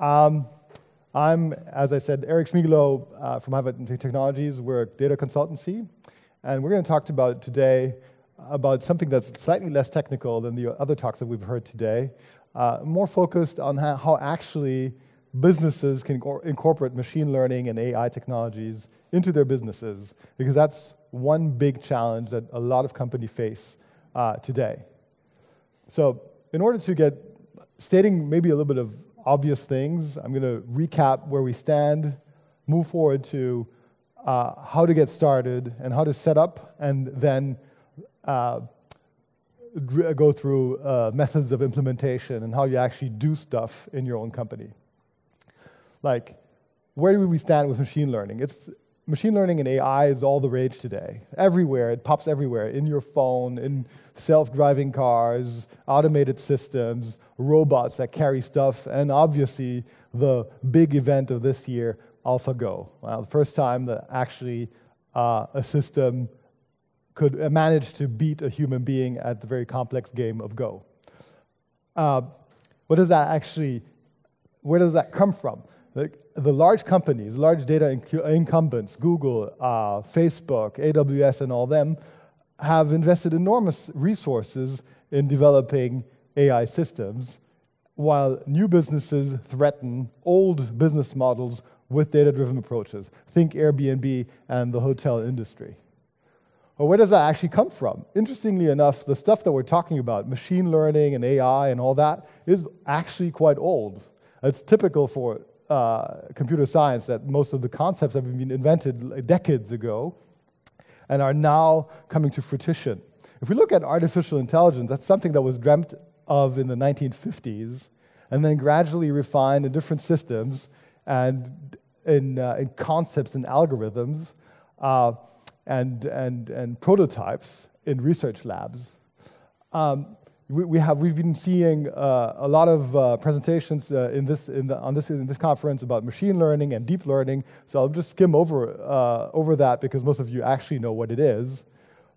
Um, I'm, as I said, Erik Schmiegelow uh, from High Technologies. We're a data consultancy, and we're going to talk about today about something that's slightly less technical than the other talks that we've heard today, uh, more focused on how, how actually businesses can incorporate machine learning and AI technologies into their businesses, because that's one big challenge that a lot of companies face uh, today. So, in order to get stating maybe a little bit of obvious things, I'm going to recap where we stand, move forward to uh, how to get started and how to set up, and then uh, go through uh, methods of implementation and how you actually do stuff in your own company. Like, where do we stand with machine learning? It's machine learning and AI is all the rage today. Everywhere, it pops everywhere in your phone, in self driving cars, automated systems, robots that carry stuff, and obviously the big event of this year, AlphaGo. Well, the first time that actually uh, a system could uh, manage to beat a human being at the very complex game of Go. Uh, what does that actually, where does that come from? The, the large companies, large data inc incumbents, Google, uh, Facebook, AWS, and all them, have invested enormous resources in developing AI systems, while new businesses threaten old business models with data driven approaches. Think Airbnb and the hotel industry. Well, where does that actually come from? Interestingly enough, the stuff that we're talking about, machine learning and AI and all that, is actually quite old. It's typical for uh, computer science that most of the concepts have been invented decades ago and are now coming to fruition. If we look at artificial intelligence, that's something that was dreamt of in the 1950s and then gradually refined in different systems and in, uh, in concepts and algorithms uh, and, and, and prototypes in research labs. Um, we, we have, we've been seeing uh, a lot of uh, presentations uh, in this, in, the, on this, in this conference about machine learning and deep learning, so I'll just skim over, uh, over that because most of you actually know what it is.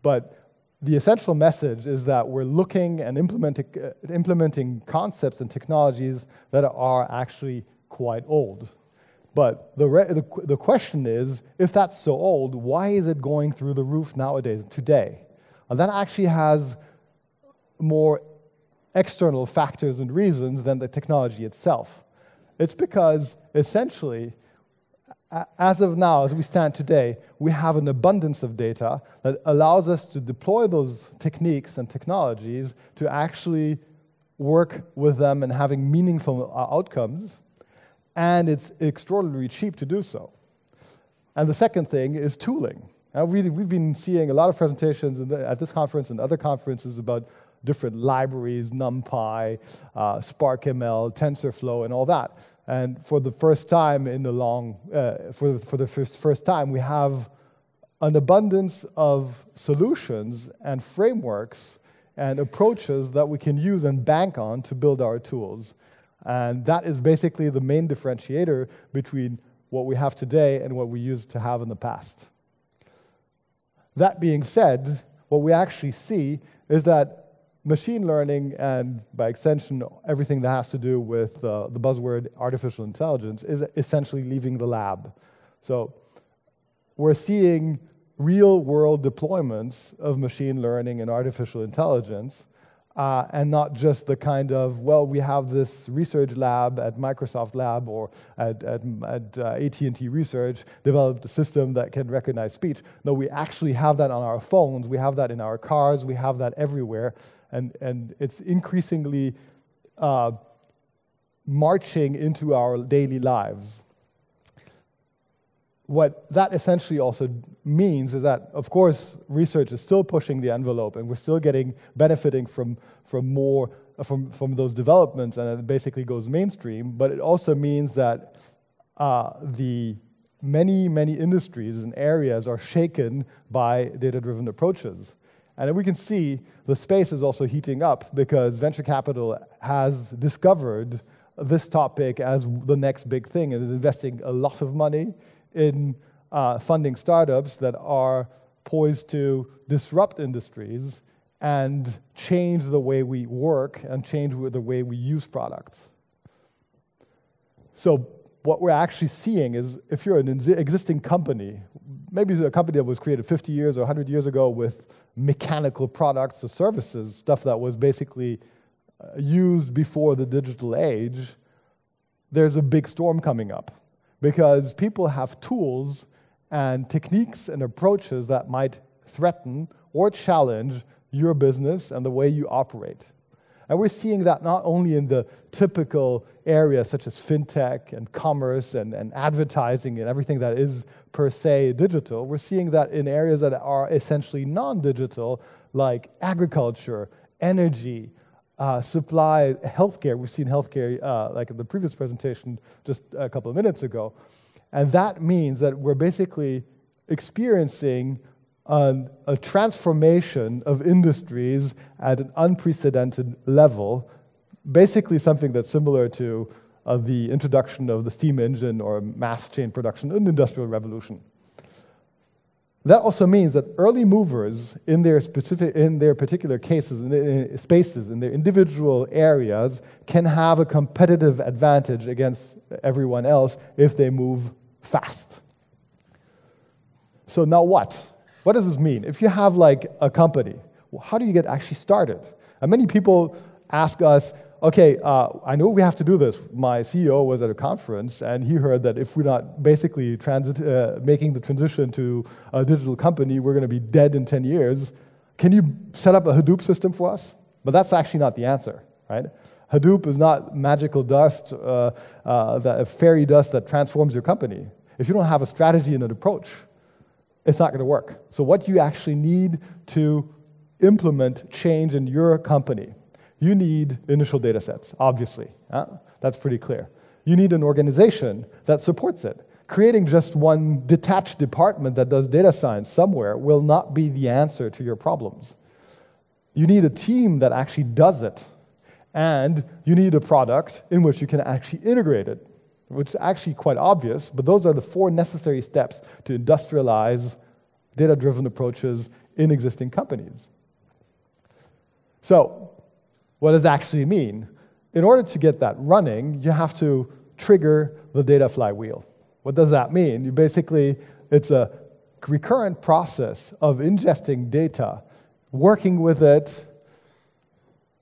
But the essential message is that we're looking and implementing, uh, implementing concepts and technologies that are actually quite old. But the, the, the question is if that's so old, why is it going through the roof nowadays, today? And that actually has more external factors and reasons than the technology itself. It's because essentially, as of now, as we stand today, we have an abundance of data that allows us to deploy those techniques and technologies to actually work with them and having meaningful uh, outcomes, and it's extraordinarily cheap to do so. And the second thing is tooling. Now, we, have been seeing a lot of presentations at this conference and other conferences about different libraries, NumPy, uh, SparkML, TensorFlow, and all that. And for the first time in the long, uh, for, for the first, first time, we have an abundance of solutions and frameworks and approaches that we can use and bank on to build our tools. And that is basically the main differentiator between what we have today and what we used to have in the past. That being said, what we actually see is that machine learning and by extension everything that has to do with uh, the buzzword artificial intelligence is essentially leaving the lab. So we're seeing real world deployments of machine learning and artificial intelligence uh, and not just the kind of, well, we have this research lab at Microsoft Lab or at, at, at uh, AT&T Research developed a system that can recognize speech. No, we actually have that on our phones, we have that in our cars, we have that everywhere, and, and it's increasingly uh, marching into our daily lives what that essentially also means is that, of course, research is still pushing the envelope and we're still getting benefiting from, from more from, from those developments and it basically goes mainstream, but it also means that uh, the many, many industries and areas are shaken by data-driven approaches. And we can see the space is also heating up because venture capital has discovered this topic as the next big thing and is investing a lot of money in uh, funding startups that are poised to disrupt industries and change the way we work and change the way we use products. So what we're actually seeing is if you're an existing company, maybe a company that was created 50 years or 100 years ago with mechanical products or services, stuff that was basically uh, used before the digital age, there's a big storm coming up because people have tools and techniques and approaches that might threaten or challenge your business and the way you operate. And we're seeing that not only in the typical areas such as fintech and commerce and, and advertising and everything that is per se digital, we're seeing that in areas that are essentially non digital, like agriculture, energy, uh, supply, healthcare. We've seen healthcare, uh, like in the previous presentation just a couple of minutes ago. And that means that we're basically experiencing an, a transformation of industries at an unprecedented level, basically something that's similar to uh, the introduction of the steam engine or mass chain production in the Industrial Revolution. That also means that early movers in their, specific, in their particular cases, in their spaces, in their individual areas, can have a competitive advantage against everyone else if they move fast. So now what? What does this mean? If you have like a company, well, how do you get actually started? And many people ask us, okay, uh, I know we have to do this. My CEO was at a conference and he heard that if we're not basically transit, uh, making the transition to a digital company, we're going to be dead in 10 years. Can you set up a Hadoop system for us? But that's actually not the answer, right? Hadoop is not magical dust, uh, uh that, fairy dust that transforms your company. If you don't have a strategy and an approach, it's not going to work. So, what you actually need to implement change in your company, you need initial data sets, obviously. That's pretty clear. You need an organization that supports it. Creating just one detached department that does data science somewhere will not be the answer to your problems. You need a team that actually does it. And you need a product in which you can actually integrate it which is actually quite obvious, but those are the four necessary steps to industrialize data driven approaches in existing companies. So, what does that actually mean? In order to get that running, you have to trigger the data flywheel. What does that mean? You basically, it's a recurrent process of ingesting data, working with it,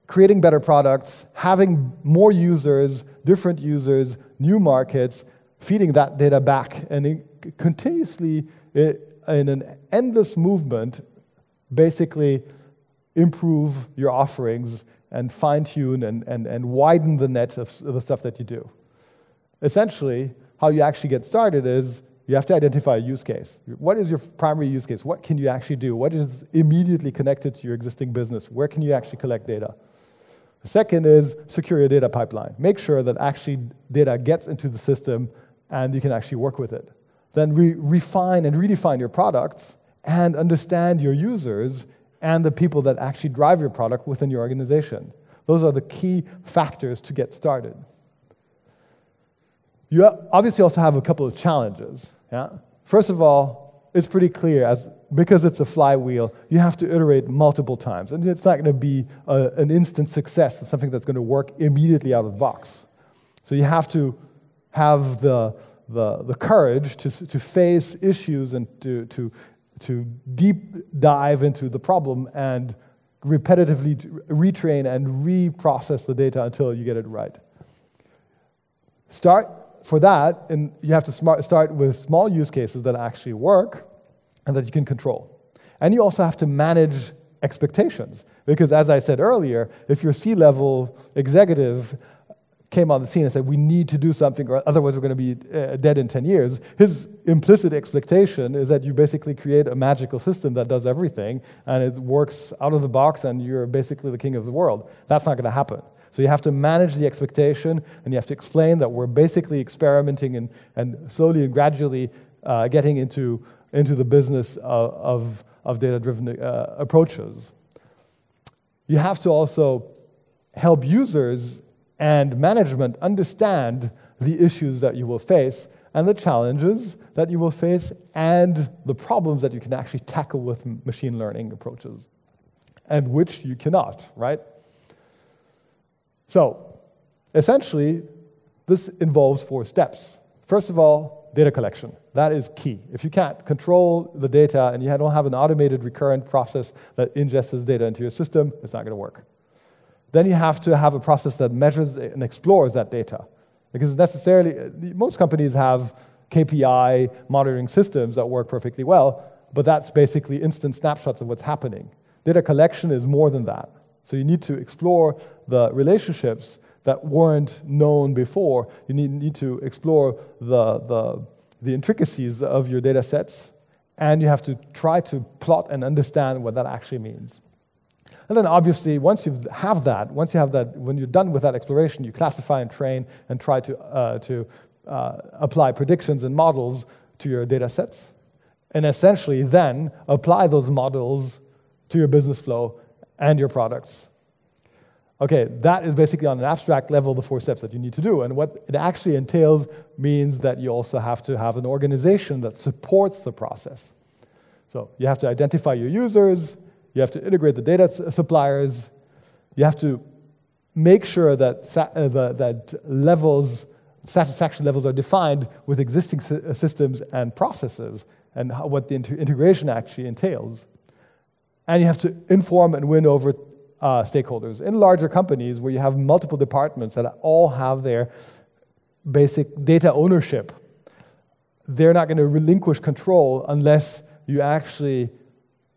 creating better products, having more users, different users, new markets, feeding that data back, and continuously, in an endless movement, basically improve your offerings and fine tune and, and, and widen the net of the stuff that you do. Essentially, how you actually get started is you have to identify a use case. What is your primary use case? What can you actually do? What is immediately connected to your existing business? Where can you actually collect data? The second is secure your data pipeline. Make sure that actually data gets into the system and you can actually work with it. Then re refine and redefine your products and understand your users and the people that actually drive your product within your organization. Those are the key factors to get started. You obviously also have a couple of challenges. Yeah? First of all, it's pretty clear as because it's a flywheel, you have to iterate multiple times. And it's not going to be a, an instant success, it's something that's going to work immediately out of the box. So you have to have the, the, the courage to, to face issues and to, to, to deep dive into the problem and repetitively retrain and reprocess the data until you get it right. Start for that, and you have to smart, start with small use cases that actually work and that you can control. And you also have to manage expectations. Because as I said earlier, if your C level executive came on the scene and said, We need to do something, or otherwise we're going to be uh, dead in 10 years, his implicit expectation is that you basically create a magical system that does everything and it works out of the box and you're basically the king of the world. That's not going to happen. So you have to manage the expectation and you have to explain that we're basically experimenting and, and slowly and gradually uh, getting into into the business of, of, of data driven uh, approaches. You have to also help users and management understand the issues that you will face and the challenges that you will face and the problems that you can actually tackle with machine learning approaches and which you cannot, right? So, essentially, This involves four steps. First of all, data collection. That is key. If you can't control the data and you don't have an automated recurrent process that ingests this data into your system, it's not going to work. Then you have to have a process that measures and explores that data. Because necessarily, most companies have KPI monitoring systems that work perfectly well, but that's basically instant snapshots of what's happening. Data collection is more than that. So you need to explore the relationships that weren't known before. You need, need to explore the, the, the intricacies of your data sets, and you have to try to plot and understand what that actually means. And then obviously, once you have that, once you have that, when you're done with that exploration, you classify and train and try to, uh, to uh, apply predictions and models to your data sets. And essentially then apply those models to your business flow and your products. Okay, that is basically on an abstract level the four steps that you need to do. And what it actually entails means that you also have to have an organization that supports the process. So you have to identify your users, you have to integrate the data suppliers, you have to make sure that, uh, that levels, satisfaction levels are defined with existing systems and processes and what the integration actually entails. And you have to inform and win over uh, stakeholders. In larger companies where you have multiple departments that all have their basic data ownership, they're not going to relinquish control unless you actually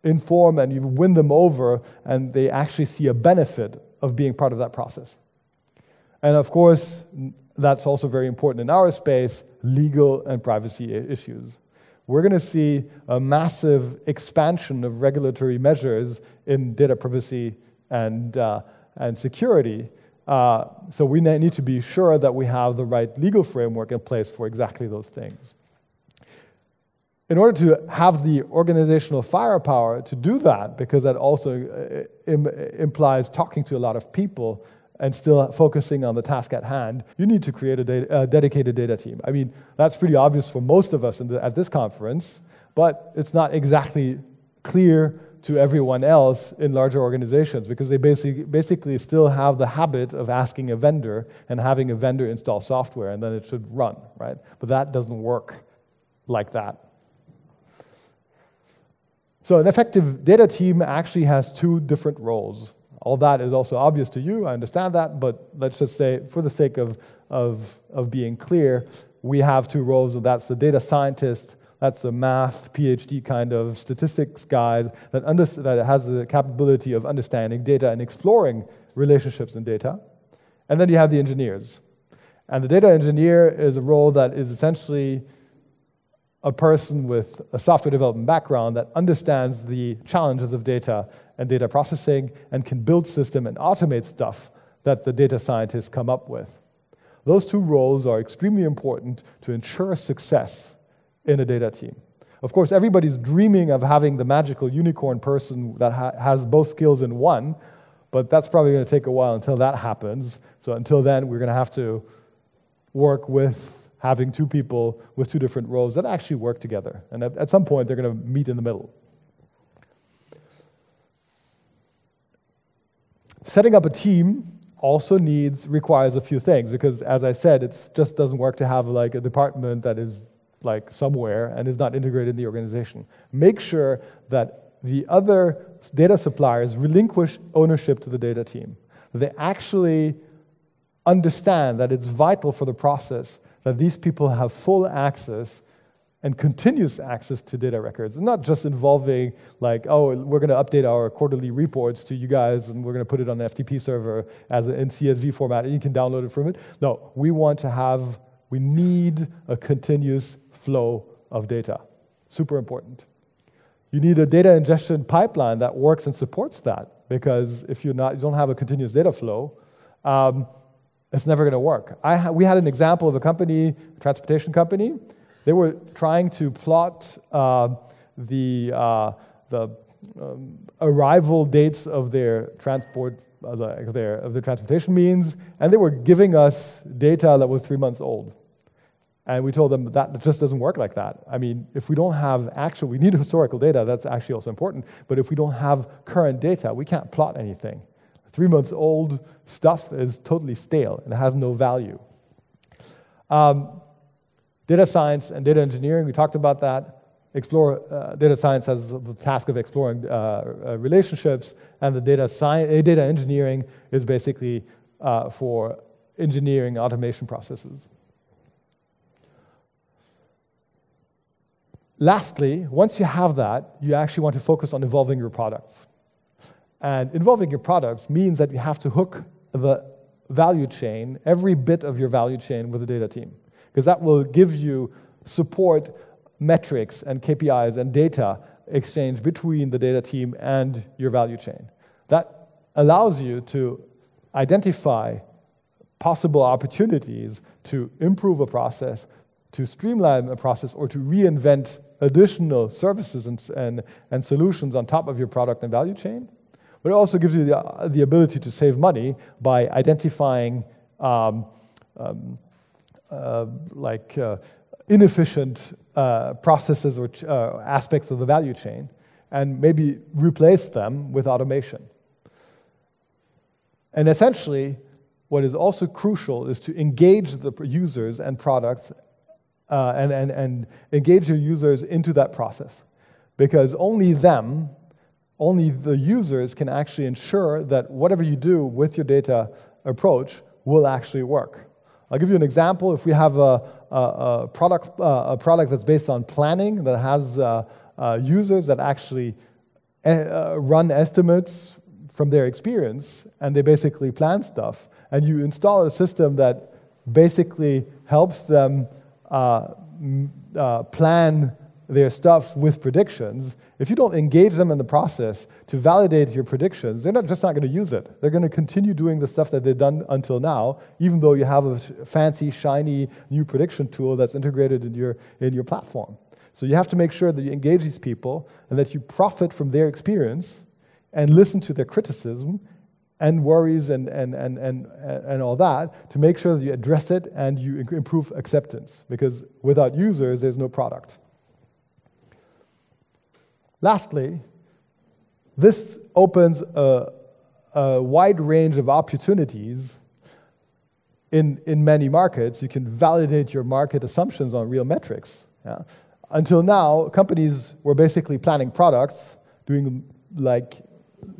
inform and you win them over and they actually see a benefit of being part of that process. And of course, that's also very important in our space legal and privacy issues. We're going to see a massive expansion of regulatory measures in data privacy and, uh, and security. Uh, so we need to be sure that we have the right legal framework in place for exactly those things. In order to have the organizational firepower to do that, because that also uh, Im implies talking to a lot of people and still focusing on the task at hand, you need to create a, data, dedicated data team. I mean, that's pretty obvious for most of us the, at this conference, but it's not exactly clear to everyone else in larger organizations because they basically, basically still have the habit of asking a vendor and having a vendor install software and then it should run, right? But that doesn't work like that. So an effective data team actually has two different roles. All that is also obvious to you, I understand that, but let's just say, for the sake of, of, of being clear, we have two roles, that's the data scientist that's a math, PhD kind of statistics guy that, under, that has the capability of understanding data and exploring relationships in data. And then you have the engineers. And the data engineer is a role that is essentially a person with a software development background that understands the challenges of data and data processing and can build system and automate stuff that the data scientists come up with. Those two roles are extremely important to ensure success in a data team. Of course, everybody's dreaming of having the magical unicorn person that ha has both skills in one, but that's probably going to take a while until that happens. So until then, we're going to have to work with having two people with two different roles that actually work together. And at, at some point, they're going to meet in the middle. Setting up a team also needs requires a few things because as i said it just doesn't work to have like a department that is like somewhere and is not integrated in the organization. Make sure that the other data suppliers relinquish ownership to the data team. They actually understand that it's vital for the process that these people have full access and continuous access to data records, and not just involving like, oh, we're going to update our quarterly reports to you guys, and we're going to put it on an FTP server as in CSV format, and you can download it from it. No, we want to have, we need a continuous flow of data. Super important. You need a data ingestion pipeline that works and supports that because if you're not, you don't have a continuous data flow, um, it's never going to work. Ha we had an example of a company, a transportation company. They were trying to plot uh, the, uh, the um, arrival dates of their transport, uh, the, their, of their transportation means, and they were giving us data that was three months old. And we told them that just doesn't work like that. I mean, if we don't have actual, we need historical data, that's actually also important, but if we don't have current data, we can't plot anything. Three months old stuff is totally stale and has no value. Um, data science and data engineering, we talked about that. Explore, uh, data science has the task of exploring uh, uh, relationships, and the data, uh, data engineering is basically uh, for engineering automation processes. Lastly, once you have that, you actually want to focus on evolving your products. And involving your products means that you have to hook the value chain, every bit of your value chain, with the data team. Because that will give you support metrics and KPIs and data exchange between the data team and your value chain. That allows you to identify possible opportunities to improve a process, to streamline a process, or to reinvent additional services and, and, and solutions on top of your product and value chain. But it also gives you the, uh, the ability to save money by identifying um, um, uh, like uh, inefficient uh, processes or uh, aspects of the value chain and maybe replace them with automation. And essentially, what is also crucial is to engage the users and products and, and, and engage your users into that process. Because only them, only the users can actually ensure that whatever you do with your data approach will actually work. I'll give you an example. If we have a, a, a product, uh, a product that's based on planning that has uh, uh, users that actually uh, run estimates from their experience and they basically plan stuff, and you install a system that basically helps them uh, uh, plan their stuff with predictions, if you don't engage them in the process to validate your predictions, they're not, just not going to use it. They're going to continue doing the stuff that they've done until now, even though you have a fancy, shiny new prediction tool that's integrated in your, in your platform. So you have to make sure that you engage these people and that you profit from their experience and listen to their criticism and worries and, and, and, and, and all that to make sure that you address it and you improve acceptance. Because without users, there's no product. Lastly, this opens a, a wide range of opportunities in, in many markets. You can validate your market assumptions on real metrics. Yeah? Until now, companies were basically planning products, doing like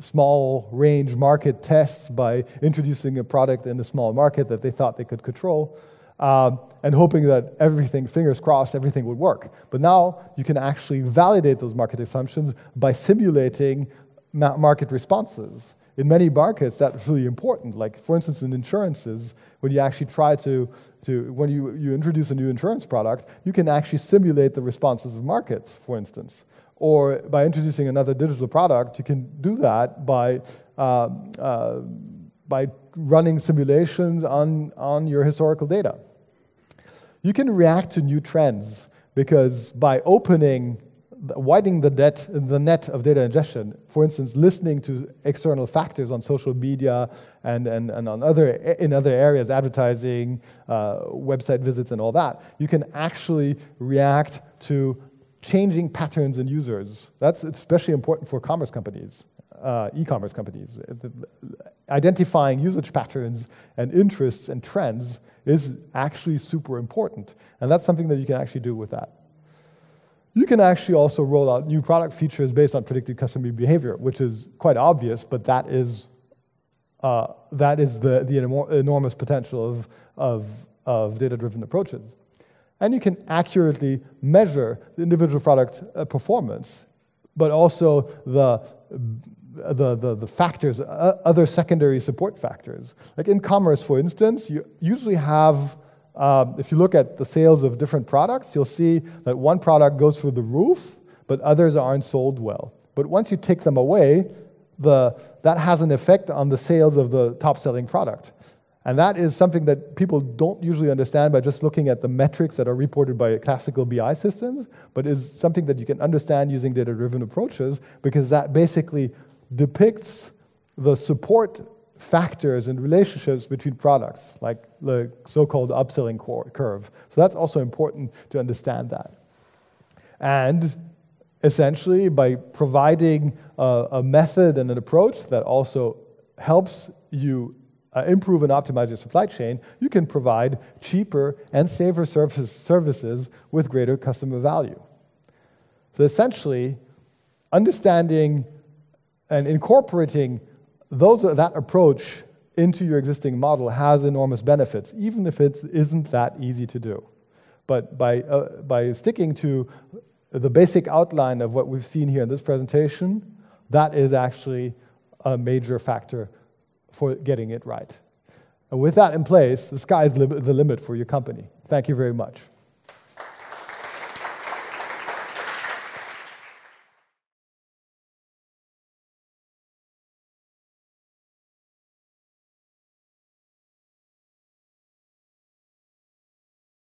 small range market tests by introducing a product in a small market that they thought they could control um, and hoping that everything, fingers crossed, everything would work. But now you can actually validate those market assumptions by simulating ma- market responses. In many markets, that's really important. Like, for instance, in insurances, when you actually try to, to when you, you introduce a new insurance product, you can actually simulate the responses of markets, for instance. Or by introducing another digital product, you can do that by, uh, uh, by running simulations on, on your historical data. You can react to new trends because by opening, widening the net, the net of data ingestion, for instance, listening to external factors on social media and, and, and on other, in other areas, advertising, uh, website visits, and all that, you can actually react to changing patterns in users. That's especially important for commerce companies uh, e-commerce companies. Identifying usage patterns and interests and trends is actually super important. And that's something that you can actually do with that. You can actually also roll out new product features based on predicted customer behavior, which is quite obvious, but that is, uh, that is the, the enormous potential of, of, of data-driven approaches. And you can accurately measure the individual product uh, performance, but also the the, the, the factors, uh, other secondary support factors. Like in commerce, for instance, you usually have, um, if you look at the sales of different products, you'll see that one product goes through the roof, but others aren't sold well. But once you take them away, the, that has an effect on the sales of the top selling product. And that is something that people don't usually understand by just looking at the metrics that are reported by classical BI systems, but is something that you can understand using data driven approaches because that basically depicts the support factors and relationships between products, like the so-called upselling curve. So that's also important to understand that. And essentially, by providing a, a method and an approach that also helps you uh, improve and optimize your supply chain, you can provide cheaper and safer service, services with greater customer value. So essentially, understanding and incorporating those, that approach into your existing model has enormous benefits, even if it isn't that easy to do. But by, uh, by sticking to the basic outline of what we've seen here in this presentation, that is actually a major factor for getting it right. And with that in place, the sky is li the limit for your company. Thank you very much.